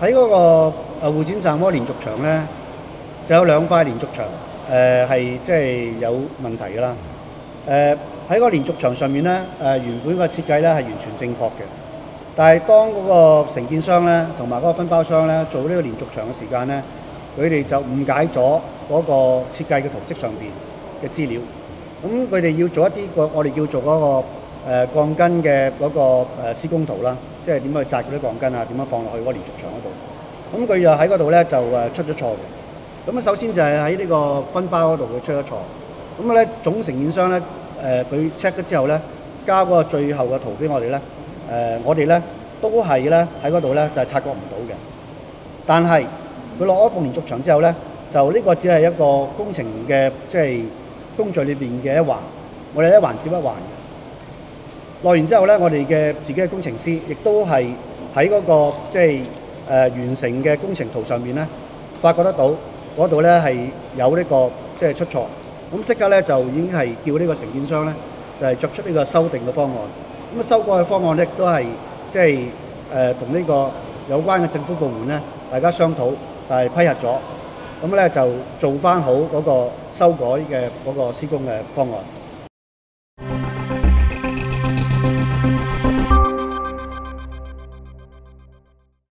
喺嗰個誒會展站嗰個連續牆咧，就有兩塊連續牆，誒係即係有問題㗎啦。誒喺個連續牆上面咧，誒原本個設計咧係完全正確嘅，但係當嗰個承建商咧同埋嗰個分包商咧做呢個連續牆嘅時間咧，佢哋就誤解咗嗰個設計嘅圖則上邊嘅資料。咁佢哋要做一啲個我哋叫做嗰個誒鋼筋嘅嗰個誒施工圖啦，即係點樣去扎嗰啲鋼筋啊，點樣放落去嗰個連續牆嗰度。咁佢又喺嗰度咧就誒出咗錯嘅。咁啊，首先就係喺呢個分包嗰度佢出咗錯。咁啊咧總承建商咧誒佢 check 咗之後咧，交嗰個最後嘅圖俾我哋咧，誒我哋咧都係咧喺嗰度咧就係察覺唔到嘅。但係佢落咗埲連續牆之後咧，就呢個只係一個工程嘅即係工序裏邊嘅一環，我哋一環接一環。落完之後咧，我哋嘅自己嘅工程師亦都係喺嗰個即係誒完成嘅工程圖上面咧，發覺得到嗰度咧係有呢個即係出錯。咁即刻咧就已經係叫呢個承建商咧就係作出呢個修訂嘅方案。咁啊修改嘅方案咧都係即係誒同呢個有關嘅政府部門咧大家商討，但係批核咗。咁咧就做翻好嗰個修改嘅嗰個施工嘅方案。